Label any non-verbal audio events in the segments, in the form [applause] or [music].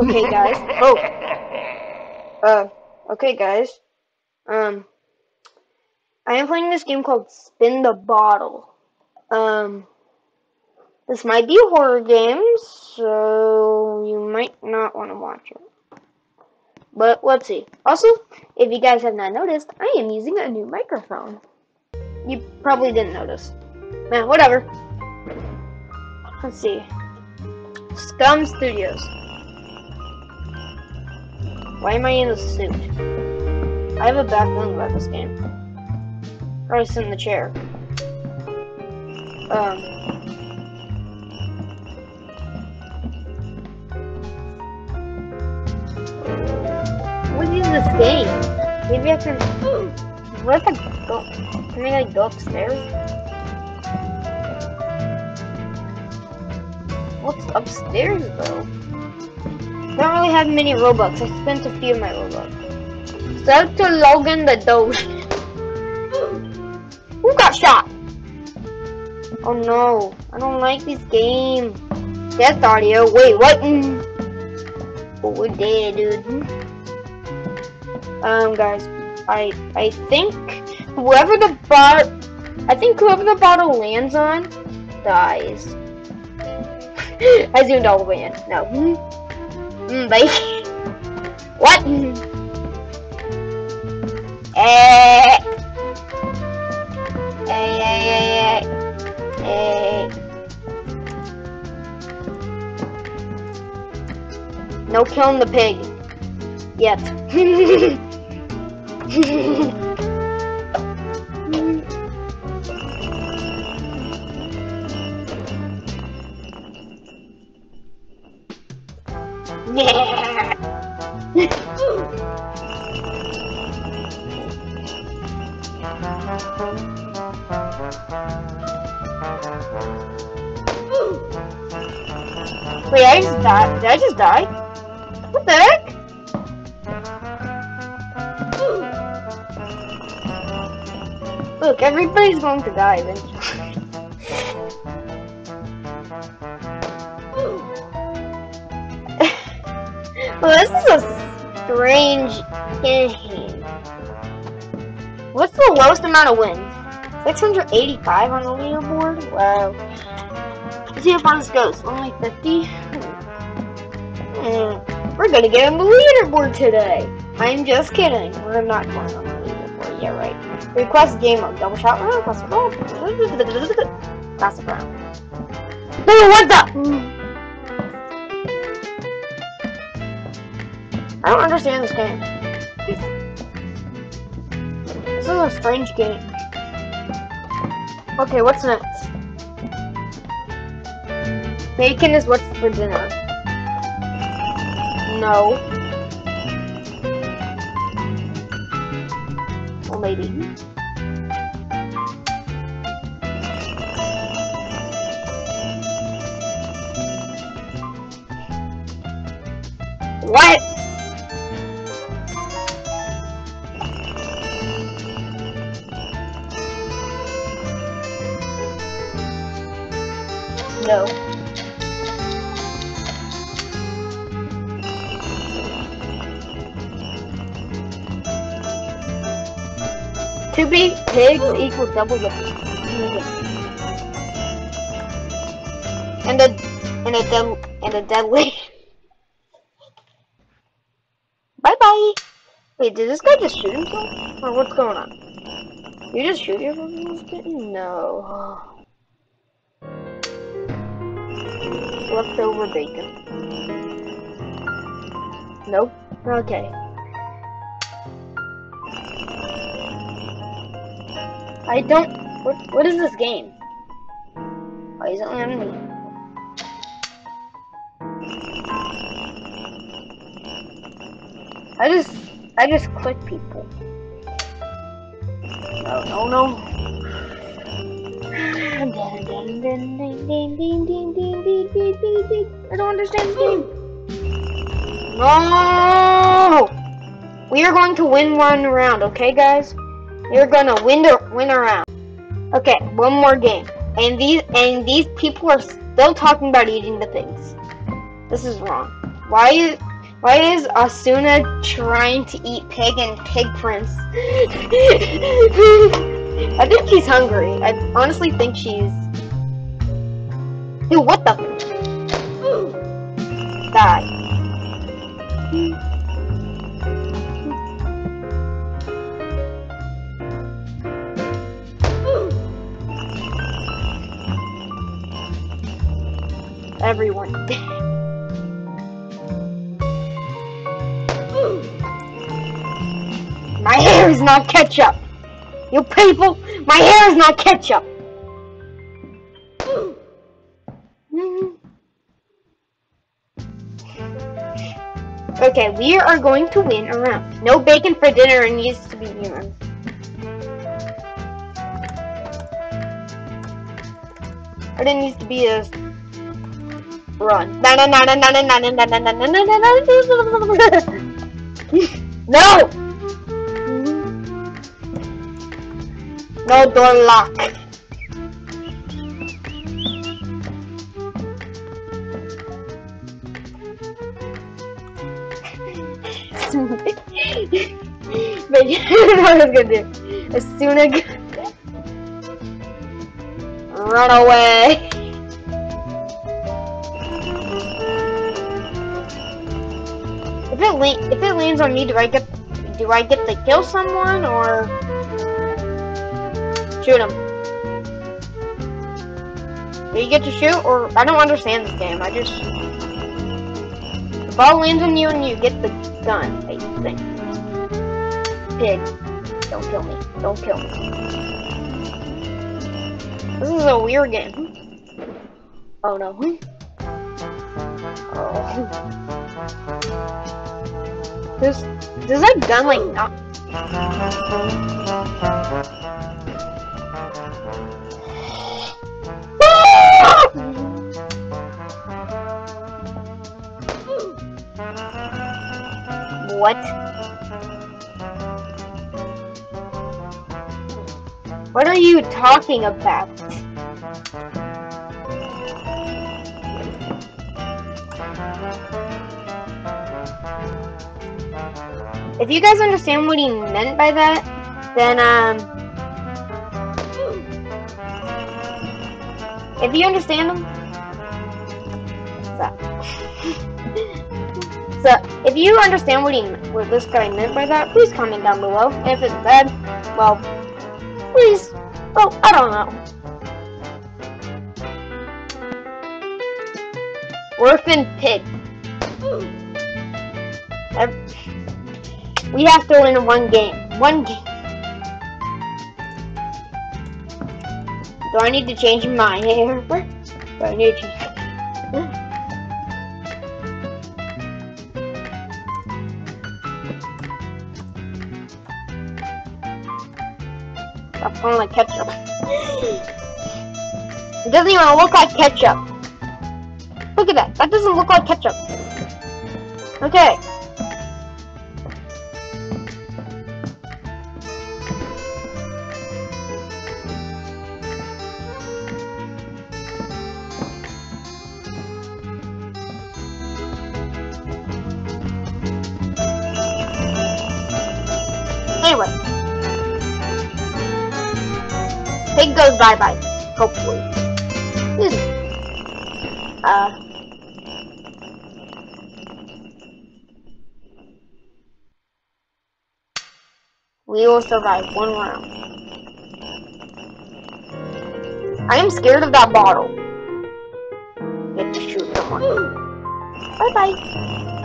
Okay, [laughs] guys. Oh. Uh, okay, guys. Um, I am playing this game called Spin the Bottle. Um, this might be a horror game, so you might not want to watch it. But let's see. Also, if you guys have not noticed, I am using a new microphone. You probably didn't notice. Man, whatever. Let's see. Scum Studios. Why am I in a suit? I have a bad feeling about this game. Probably sit in the chair. Um. What is this game? Maybe I can. What if I go? Can I like go upstairs? What's upstairs though? I don't really have many Robux. I spent a few of my Robux. Sell to Logan the Doge. Who got shot? Oh no, I don't like this game. Death audio. Wait, what? Oh, we're dead, dude. Um, guys, I I think whoever the bot, I think whoever the bottle lands on, dies. [laughs] I zoomed all the way in. No. Mm, bye. What? Eh. Hey, hey, hey, hey. Hey. No killing the pig. Yet. [laughs] [laughs] Wait, I just died. Did I just die? What the heck? Look, everybody's going to die eventually. Well, this is a strange game. What's the lowest amount of wins? 685 on the leaderboard? Wow. Let's see how far this goes. Only 50? Hmm. We're gonna get on the leaderboard today. I'm just kidding. We're not going on the leaderboard. Yeah, right. Request game mode. Double shot round. Classic round. Round. No, what the? Don't understand this game. This is a strange game. Okay, what's next? Bacon is what's for dinner. No. Well, maybe. What? Pigs equals double the and a and a dead and a deadly. bye bye. Wait, did this guy just shoot himself? Or what's going on? You just shoot yourself? No. Leftover bacon. Nope. Okay. I don't. What? What is this game? Why is it letting me? I just. I just click people. Oh, no, no. I don't understand the game. No! We are going to win one round, okay, guys? You're gonna win the win around. Okay, one more game. And these and these people are still talking about eating the pigs. This is wrong. Why is why is Asuna trying to eat pig and pig prince? [laughs] I think she's hungry. I honestly think she's. Dude, what the? Die. Everyone. [laughs] My hair is not ketchup. You people, my hair is not ketchup. Okay, we are going to win a round. No bacon for dinner needs to be humans. Or it needs to be a run. No! No door lock. but you know what I was gonna do. As soon as run away. It la if it lands on me, do I get do I get to kill someone or shoot him? Do you get to shoot or I don't understand this game. I just the ball lands on you and you get the gun. I think. Pig, don't kill me. Don't kill me. This is a weird game. Oh no. Oh. Does does that gun like not? what? What are you talking about? If you guys understand what he meant by that, then, um... If you understand him... So, [laughs] so if you understand what he, what this guy meant by that, please comment down below. If it's bad, well, please, well, I don't know. Orphan pig. We have to win one game. One game. Do I need to change my hair? Do I need to change? Stop calling ketchup. [gasps] it doesn't even look like ketchup. Look at that. That doesn't look like ketchup. Okay. Pig goes bye-bye. Hopefully. Uh... We will survive one round. I am scared of that bottle. Get to shoot someone. Bye-bye.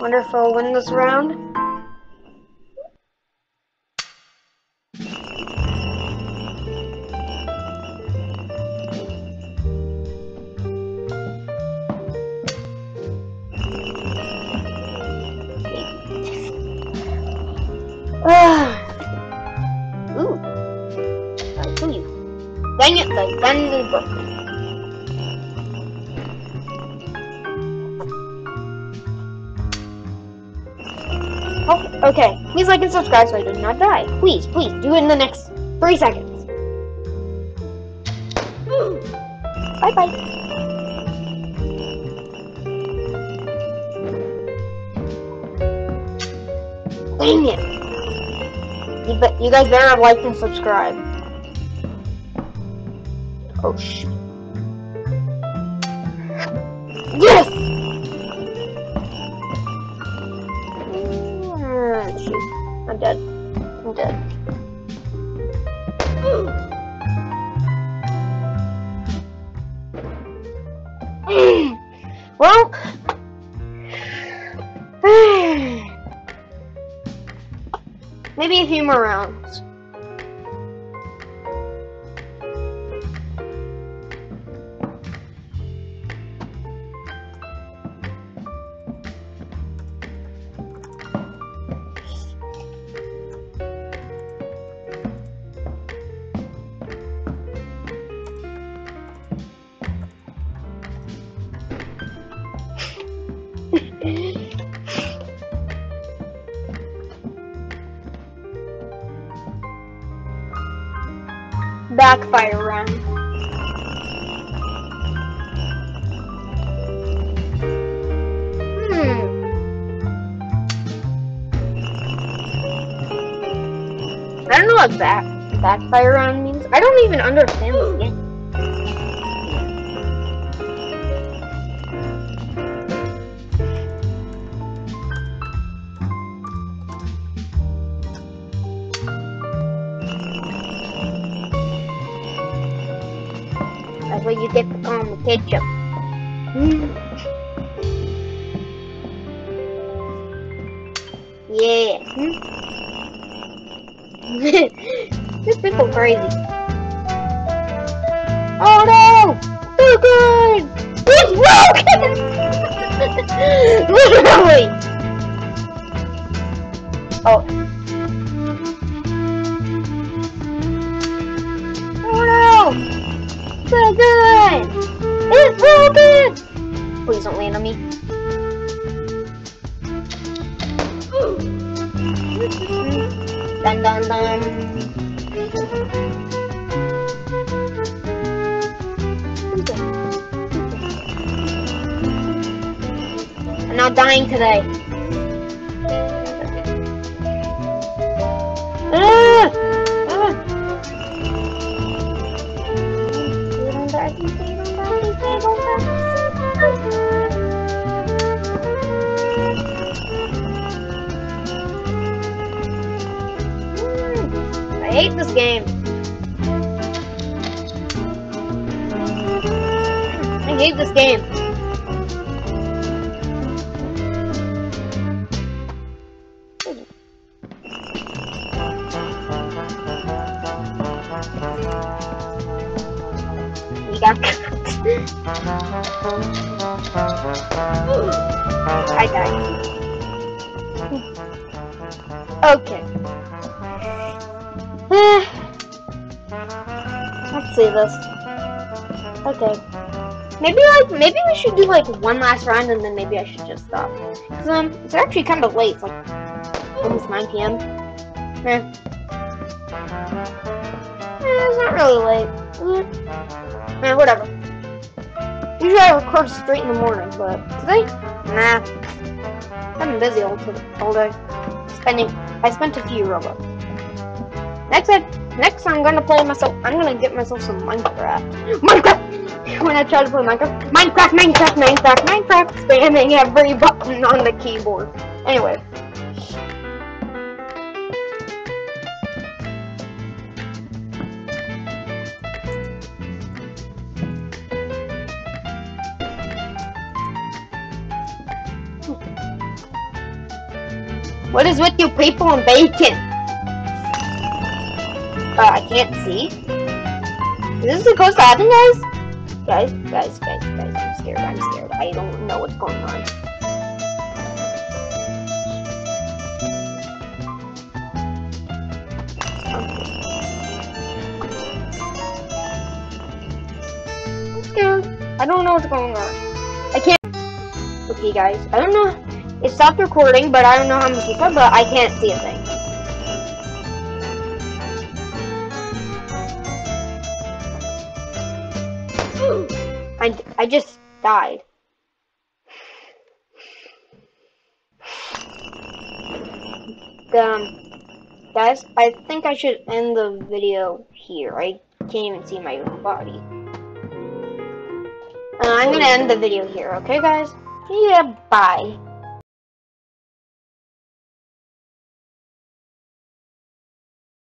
Wonder if ah. I'll win this round. Ooh. I kill you. Dang it, the gun is broken. Okay, please like and subscribe so I do not die. Please, please, do it in the next three seconds. [gasps] bye bye. Dang it. You, you guys better have liked and subscribe. Oh, sh. Yes! Maybe a few more rounds. Backfire round. Hmm. I don't know what back backfire round means. I don't even understand this game. What you get to call me ketchup. Yeah. [laughs] This people crazy. Oh no! Too good! It's broken! Literally! Oh me. Dun dun dun. I'm not dying today. Ah! Ah! Don't die, don't die, don't hate this game. I hate this game. Let's this. Okay. Maybe like maybe we should do like one last round and then maybe I should just stop. Cause um it's actually kind of late. It's like almost 9 p.m. Eh. Eh, it's not really late. Eh, eh, whatever. Usually I record straight in the morning, but today, nah. I've been busy all, all day. Spending, I spent a few Robux. Next, I, next I'm gonna play myself. I'm gonna get myself some Minecraft. Minecraft. When I try to play Minecraft, Minecraft, Minecraft, Minecraft, Minecraft, spamming every button on the keyboard. Anyway. What is with you people and bacon? Uh, I can't see. Is this supposed to happen, guys? Guys, guys, guys, guys, I'm scared, I'm scared. I don't know what's going on. I'm scared. I don't know what's going on. I can't. Okay, guys, I don't know It stopped recording, but I don't know how many people, but I can't see a thing. I, I just died. Um, guys, I think I should end the video here. I can't even see my own body. Uh, I'm gonna end the video here, okay guys? Yeah, bye.